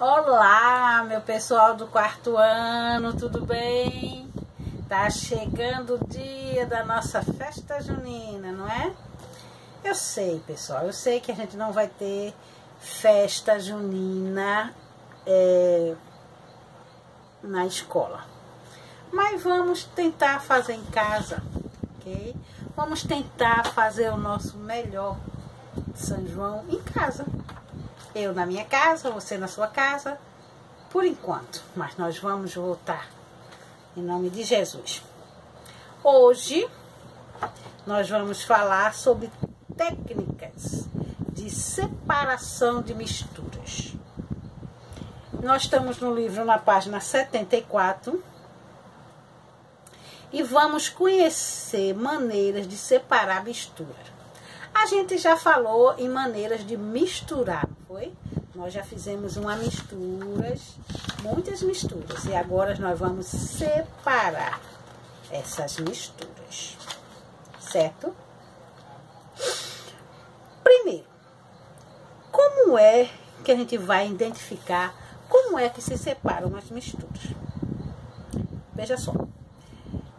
Olá, meu pessoal do quarto ano, tudo bem? Tá chegando o dia da nossa festa junina, não é? Eu sei, pessoal, eu sei que a gente não vai ter festa junina é, na escola, mas vamos tentar fazer em casa, ok? Vamos tentar fazer o nosso melhor São João em casa. Eu na minha casa, você na sua casa, por enquanto. Mas nós vamos voltar em nome de Jesus. Hoje nós vamos falar sobre técnicas de separação de misturas. Nós estamos no livro na página 74 e vamos conhecer maneiras de separar mistura. A gente já falou em maneiras de misturar, foi? Nós já fizemos uma misturas, muitas misturas, e agora nós vamos separar essas misturas, certo? Primeiro, como é que a gente vai identificar como é que se separam as misturas? Veja só,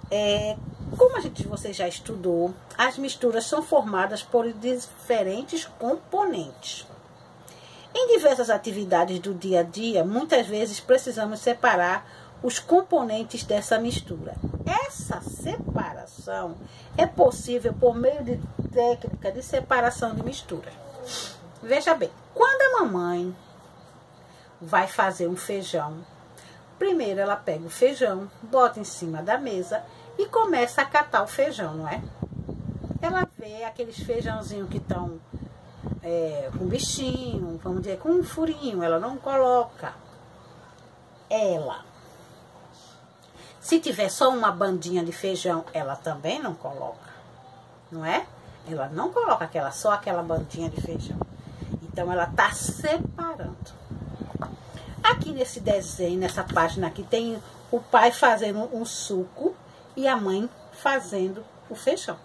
é, como a gente você já estudou, as misturas são formadas por diferentes componentes. Em diversas atividades do dia a dia, muitas vezes precisamos separar os componentes dessa mistura. Essa separação é possível por meio de técnica de separação de misturas. Veja bem, quando a mamãe vai fazer um feijão, primeiro ela pega o feijão, bota em cima da mesa e começa a catar o feijão, não é? Ela vê aqueles feijãozinhos que estão é, com bichinho, vamos dizer, com um furinho, ela não coloca. Ela. Se tiver só uma bandinha de feijão, ela também não coloca, não é? Ela não coloca aquela só aquela bandinha de feijão. Então ela está separando. Aqui nesse desenho, nessa página aqui, tem o pai fazendo um suco e a mãe fazendo o feijão.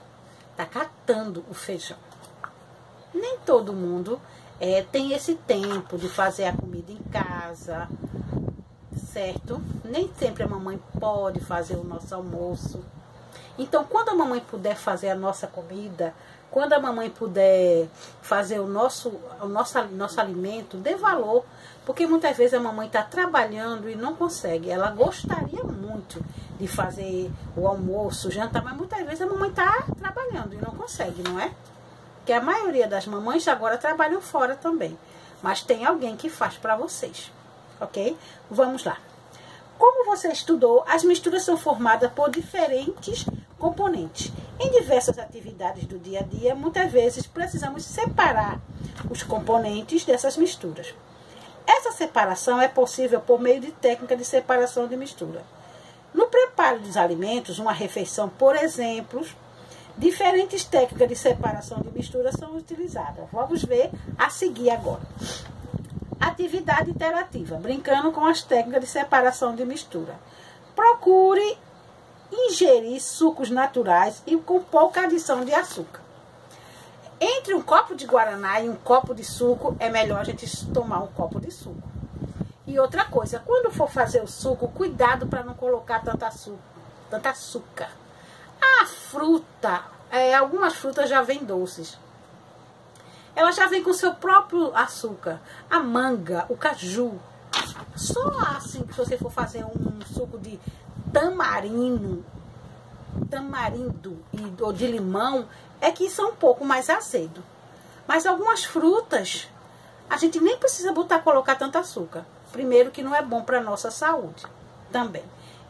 Tá catando o feijão. Nem todo mundo é, tem esse tempo de fazer a comida em casa, certo? Nem sempre a mamãe pode fazer o nosso almoço. Então, quando a mamãe puder fazer a nossa comida, quando a mamãe puder fazer o nosso, o nosso, nosso alimento, dê valor. Porque muitas vezes a mamãe está trabalhando e não consegue. Ela gostaria muito de fazer o almoço, o jantar, mas muitas vezes a mamãe está trabalhando e não consegue, não é? Que a maioria das mamães agora trabalham fora também. Mas tem alguém que faz para vocês, ok? Vamos lá. Como você estudou, as misturas são formadas por diferentes componentes. Em diversas atividades do dia a dia, muitas vezes precisamos separar os componentes dessas misturas. Essa separação é possível por meio de técnica de separação de mistura. No preparo dos alimentos, uma refeição, por exemplo, diferentes técnicas de separação de mistura são utilizadas. Vamos ver a seguir agora. Atividade interativa, brincando com as técnicas de separação de mistura. Procure ingerir sucos naturais e com pouca adição de açúcar. Entre um copo de guaraná e um copo de suco, é melhor a gente tomar um copo de suco. E outra coisa, quando for fazer o suco, cuidado para não colocar tanta açúcar, tanta açúcar. A fruta, é, algumas frutas já vêm doces. Ela já vem com seu próprio açúcar. A manga, o caju. Só assim, se você for fazer um suco de tamarindo, tamarindo e, ou de limão, é que são um pouco mais azedo. Mas algumas frutas, a gente nem precisa botar, colocar tanto açúcar. Primeiro que não é bom para nossa saúde também.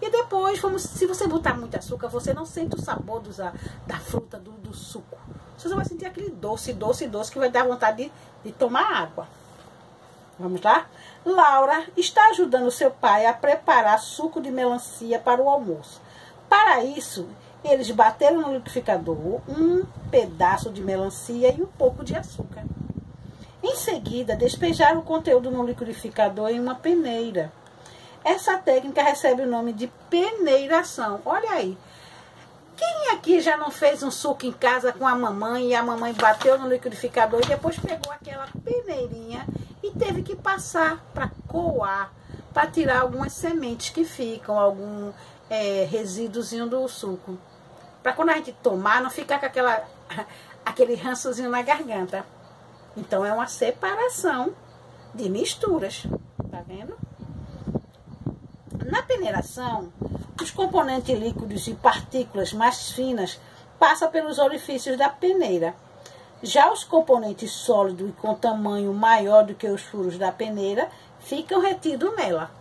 E depois, como se você botar muito açúcar, você não sente o sabor dos, da fruta, do, do suco. Você só vai sentir aquele doce, doce, doce que vai dar vontade de, de tomar água. Vamos lá? Laura está ajudando seu pai a preparar suco de melancia para o almoço. Para isso, eles bateram no liquidificador um pedaço de melancia e um pouco de açúcar. Em seguida, despejar o conteúdo no liquidificador em uma peneira. Essa técnica recebe o nome de peneiração. Olha aí. Quem aqui já não fez um suco em casa com a mamãe e a mamãe bateu no liquidificador e depois pegou aquela peneirinha e teve que passar para coar para tirar algumas sementes que ficam, algum é, resíduozinho do suco. Para quando a gente tomar, não ficar com aquela, aquele rançozinho na garganta. Então é uma separação de misturas. Tá vendo? Na peneiração, os componentes líquidos e partículas mais finas passam pelos orifícios da peneira. Já os componentes sólidos e com tamanho maior do que os furos da peneira ficam retidos nela.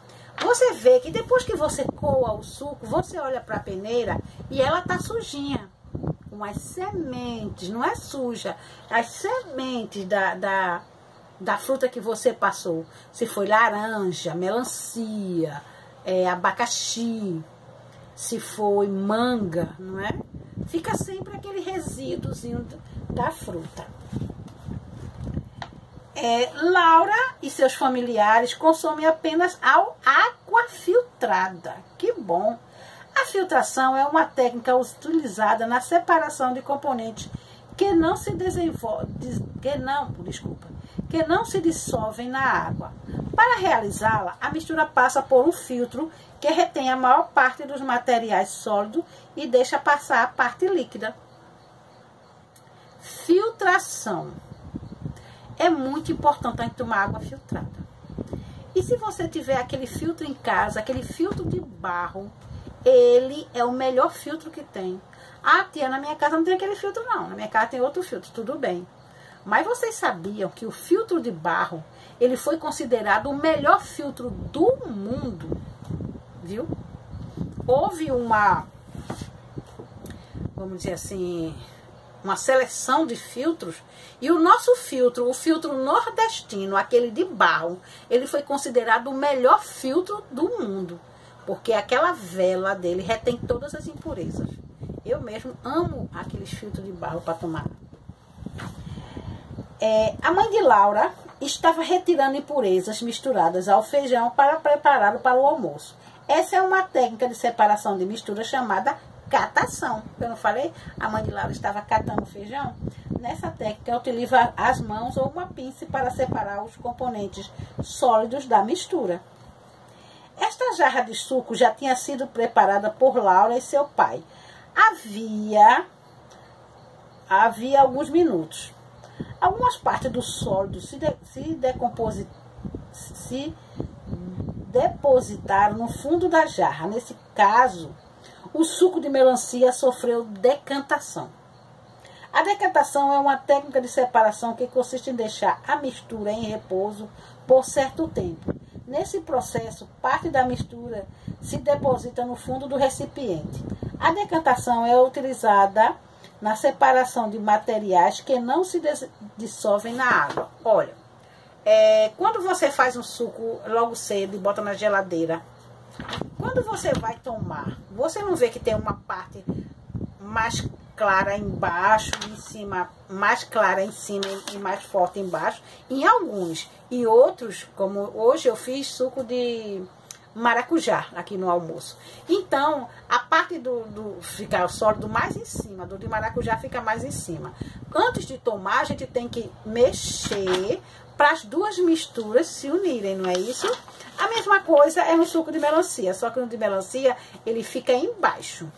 Você vê que depois que você coa o suco, você olha para a peneira e ela tá sujinha. Com as sementes, não é suja, as sementes da, da, da fruta que você passou. Se foi laranja, melancia, é, abacaxi, se foi manga, não é? Fica sempre aquele resíduozinho da fruta. É, Laura e seus familiares consomem apenas água filtrada. Que bom! A filtração é uma técnica utilizada na separação de componentes que não se desenvolvem, que não, desculpa, que não se dissolvem na água. Para realizá-la, a mistura passa por um filtro que retém a maior parte dos materiais sólidos e deixa passar a parte líquida. Filtração. É muito importante a gente tomar água filtrada. E se você tiver aquele filtro em casa, aquele filtro de barro, ele é o melhor filtro que tem. Ah, tia, na minha casa não tem aquele filtro, não. Na minha casa tem outro filtro, tudo bem. Mas vocês sabiam que o filtro de barro, ele foi considerado o melhor filtro do mundo? Viu? Houve uma, vamos dizer assim, uma seleção de filtros e o nosso filtro, o filtro nordestino, aquele de barro, ele foi considerado o melhor filtro do mundo, porque aquela vela dele retém todas as impurezas. Eu mesmo amo aqueles filtros de barro para tomar. É, a mãe de Laura estava retirando impurezas misturadas ao feijão para prepará-lo para o almoço. Essa é uma técnica de separação de mistura chamada catação. Eu não falei? A mãe de Laura estava catando feijão. Nessa técnica, utiliza as mãos ou uma pinça para separar os componentes sólidos da mistura. Esta jarra de suco já tinha sido preparada por Laura e seu pai. Havia havia alguns minutos. Algumas partes do sólido se, de, se, decompose, se depositaram no fundo da jarra. Nesse caso, o suco de melancia sofreu decantação. A decantação é uma técnica de separação que consiste em deixar a mistura em repouso por certo tempo. Nesse processo, parte da mistura se deposita no fundo do recipiente. A decantação é utilizada na separação de materiais que não se dissolvem na água. Olha, é, quando você faz um suco logo cedo e bota na geladeira, quando você vai tomar, você não vê que tem uma parte mais clara embaixo, em cima, mais clara em cima e mais forte embaixo, em alguns. E outros, como hoje eu fiz suco de maracujá aqui no almoço. Então, a parte do, do ficar sólido mais em cima, do de maracujá fica mais em cima. Antes de tomar, a gente tem que mexer para as duas misturas se unirem, não é isso? A mesma coisa é no suco de melancia, só que no de melancia ele fica embaixo.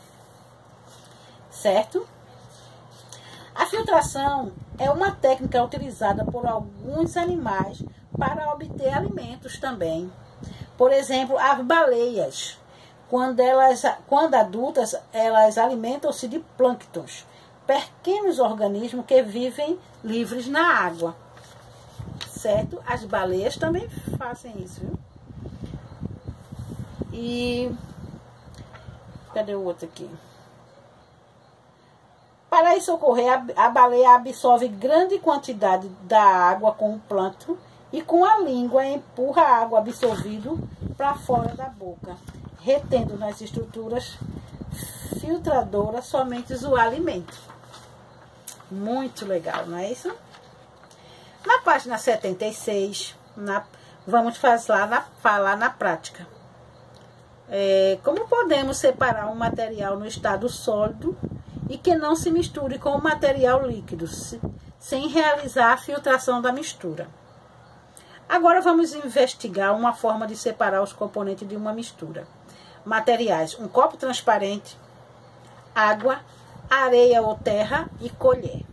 Certo? A filtração é uma técnica utilizada por alguns animais para obter alimentos também. Por exemplo, as baleias, quando, elas, quando adultas, elas alimentam-se de plânctons, pequenos organismos que vivem livres na água. Certo? As baleias também fazem isso, viu? E. Cadê o outro aqui? Para isso ocorrer, a, a baleia absorve grande quantidade da água com o plâncton e com a língua empurra a água absorvida para fora da boca, retendo nas estruturas filtradoras somente o alimento. Muito legal, não é isso? Na página 76, na, vamos falar na, falar na prática. É, como podemos separar um material no estado sólido e que não se misture com o material líquido, se, sem realizar a filtração da mistura? Agora vamos investigar uma forma de separar os componentes de uma mistura. Materiais: um copo transparente, água, areia ou terra e colher.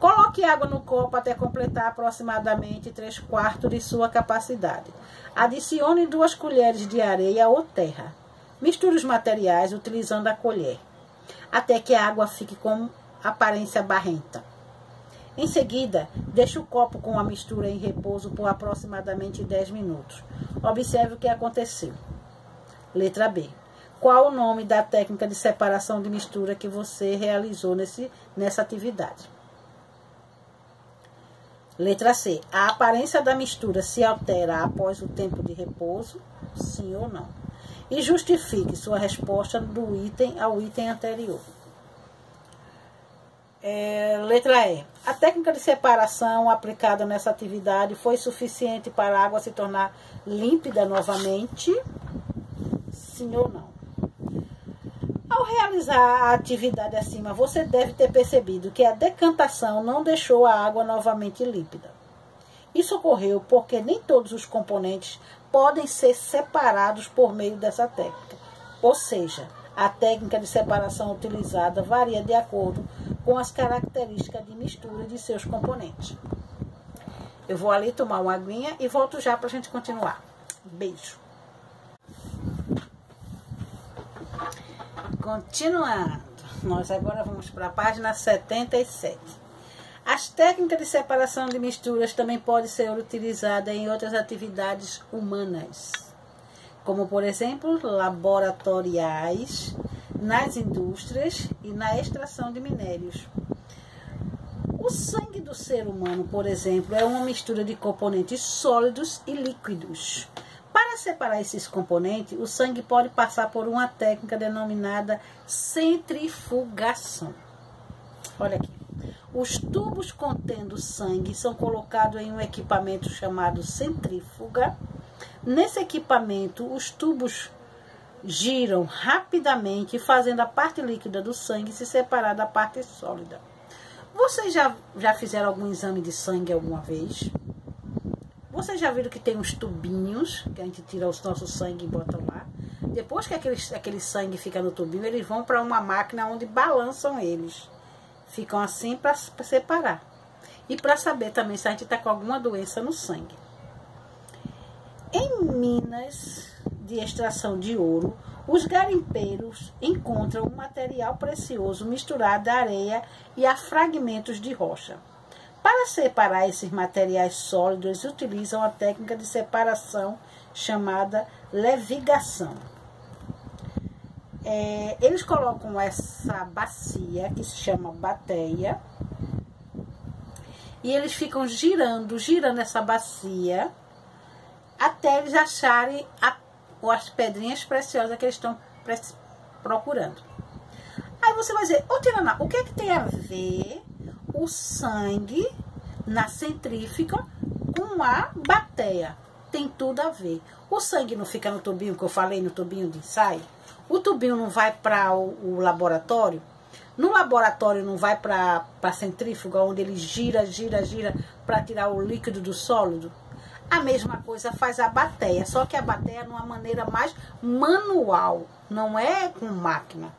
Coloque água no copo até completar aproximadamente 3 quartos de sua capacidade. Adicione duas colheres de areia ou terra. Misture os materiais utilizando a colher, até que a água fique com aparência barrenta. Em seguida, deixe o copo com a mistura em repouso por aproximadamente 10 minutos. Observe o que aconteceu. Letra B. Qual o nome da técnica de separação de mistura que você realizou nesse, nessa atividade? Letra C. A aparência da mistura se altera após o tempo de repouso? Sim ou não? E justifique sua resposta do item ao item anterior. É, letra E. A técnica de separação aplicada nessa atividade foi suficiente para a água se tornar límpida novamente? Sim ou não? Ao realizar a atividade acima, você deve ter percebido que a decantação não deixou a água novamente límpida. Isso ocorreu porque nem todos os componentes podem ser separados por meio dessa técnica. Ou seja, a técnica de separação utilizada varia de acordo com as características de mistura de seus componentes. Eu vou ali tomar uma aguinha e volto já para a gente continuar. Beijo. Continuando, nós agora vamos para a página 77. As técnicas de separação de misturas também podem ser utilizadas em outras atividades humanas, como por exemplo laboratoriais, nas indústrias e na extração de minérios. O sangue do ser humano, por exemplo, é uma mistura de componentes sólidos e líquidos. Para separar esses componentes, o sangue pode passar por uma técnica denominada centrifugação. Olha aqui. Os tubos contendo sangue são colocados em um equipamento chamado centrífuga. Nesse equipamento, os tubos giram rapidamente, fazendo a parte líquida do sangue se separar da parte sólida. Vocês já, já fizeram algum exame de sangue alguma vez? Vocês já viram que tem uns tubinhos que a gente tira o nosso sangue e bota lá? Depois que aquele, aquele sangue fica no tubinho, eles vão para uma máquina onde balançam eles. Ficam assim para separar. E para saber também se a gente está com alguma doença no sangue. Em Minas, de extração de ouro, os garimpeiros encontram um material precioso misturado a areia e a fragmentos de rocha. Para separar esses materiais sólidos, utilizam a técnica de separação chamada levigação. É, eles colocam essa bacia, que se chama bateia, e eles ficam girando, girando essa bacia, até eles acharem a as pedrinhas preciosas que eles estão procurando. Aí você vai dizer, ô Tirana, o que é que tem a ver o sangue na centrífuga com a bateia? Tem tudo a ver. O sangue não fica no tubinho que eu falei, no tubinho de ensaio? O tubinho não vai para o, o, laboratório? No laboratório não vai para a centrífuga, onde ele gira, gira, gira para tirar o líquido do sólido? A mesma coisa faz a bateia, só que a bateia de uma maneira mais manual, não é com máquina.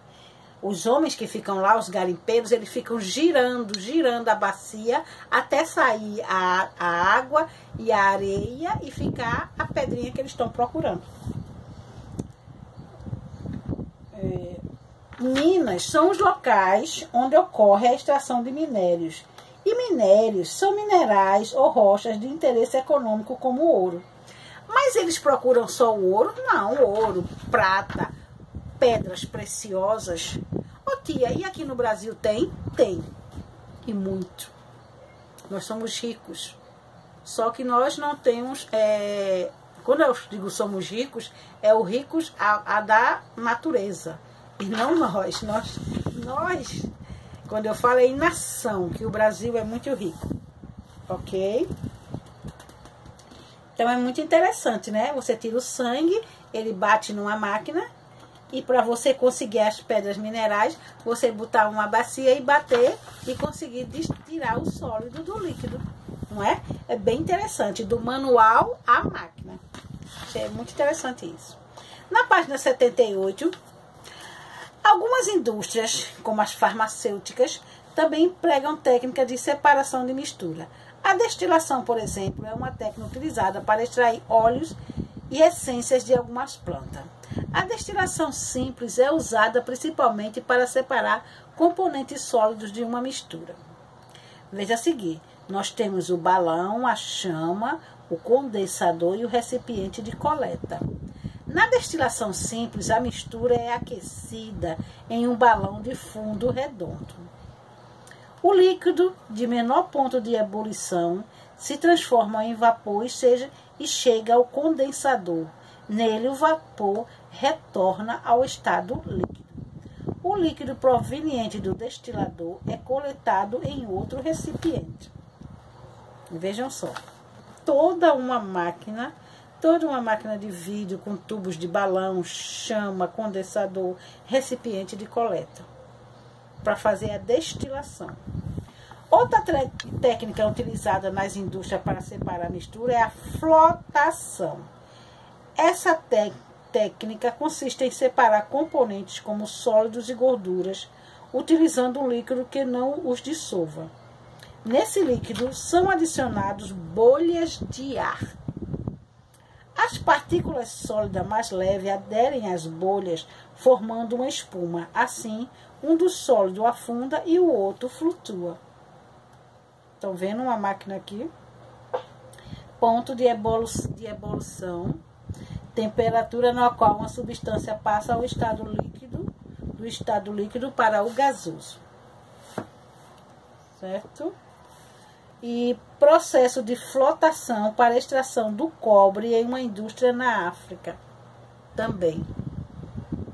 Os homens que ficam lá, os garimpeiros, eles ficam girando, girando a bacia até sair a, a água e a areia e ficar a pedrinha que eles estão procurando. É, minas são os locais onde ocorre a extração de minérios e minérios são minerais ou rochas de interesse econômico como o ouro. Mas eles procuram só o ouro? Não, ouro, prata, pedras preciosas. Ô tia, e aqui no Brasil tem? Tem. E muito. Nós somos ricos. Só que nós não temos. É... Quando eu digo somos ricos, é o ricos a, a da natureza. E não nós. Nós, nós quando eu falo em nação, que o Brasil é muito rico. Ok? Então é muito interessante, né? Você tira o sangue, ele bate numa máquina e para você conseguir as pedras minerais, você botar uma bacia e bater e conseguir tirar o sólido do líquido. não é? É bem interessante, do manual à máquina. É muito interessante isso. Na página 78, algumas indústrias, como as farmacêuticas, também empregam técnica de separação de mistura. A destilação, por exemplo, é uma técnica utilizada para extrair óleos e essências de algumas plantas. A destilação simples é usada principalmente para separar componentes sólidos de uma mistura. Veja a seguir: nós temos o balão, a chama, o condensador e o recipiente de coleta. Na destilação simples, a mistura é aquecida em um balão de fundo redondo. O líquido de menor ponto de ebulição se transforma em vapor e, seja, e chega ao condensador. Nele, o vapor retorna ao estado líquido. O líquido proveniente do destilador é coletado em outro recipiente. Vejam só, toda uma máquina, toda uma máquina de vídeo com tubos de balão, chama, condensador, recipiente de coleta para fazer a destilação. Outra técnica utilizada nas indústrias para separar a mistura é a flotação. Essa técnica consiste em separar componentes como sólidos e gorduras, utilizando um líquido que não os dissolva. Nesse líquido são adicionados bolhas de ar. As partículas sólidas mais leves aderem às bolhas, formando uma espuma. Assim, um dos sólidos afunda e o outro flutua. Estão vendo uma máquina aqui? Ponto de, evolu de evolução. Temperatura na qual uma substância passa ao estado líquido, do estado líquido para o gasoso. Certo? E processo de flotação para extração do cobre em uma indústria na África. Também.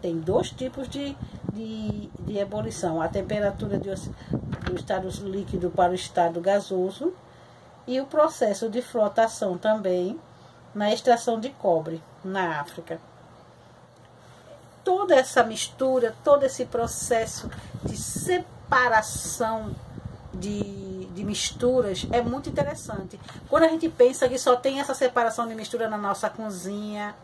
Tem dois tipos de, de, de ebulição: a temperatura de, do estado líquido para o estado gasoso e o processo de flotação também na extração de cobre na África. Toda essa mistura, todo esse processo de separação de, de misturas é muito interessante. Quando a gente pensa que só tem essa separação de mistura na nossa cozinha,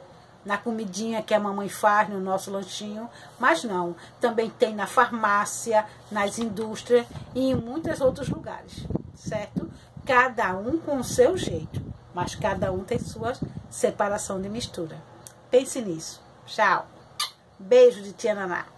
na comidinha que a mamãe faz, no nosso lanchinho, mas não. Também tem na farmácia, nas indústrias e em muitos outros lugares, certo? Cada um com o seu jeito, mas cada um tem sua separação de mistura. Pense nisso. Tchau. Beijo de Tia Naná.